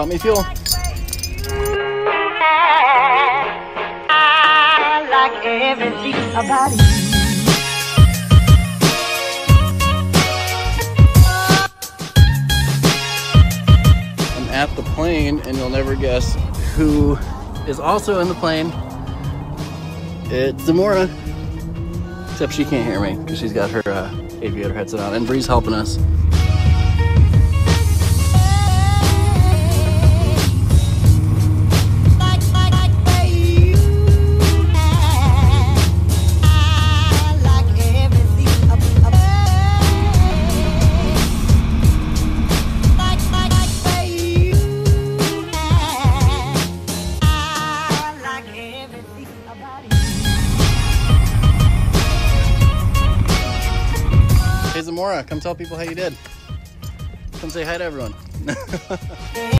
Help me fuel. I'm at the plane, and you'll never guess who is also in the plane. It's Zamora. Except she can't hear me because she's got her uh, aviator headset on, and Bree's helping us. Hey Zamora, come tell people how you did. Come say hi to everyone.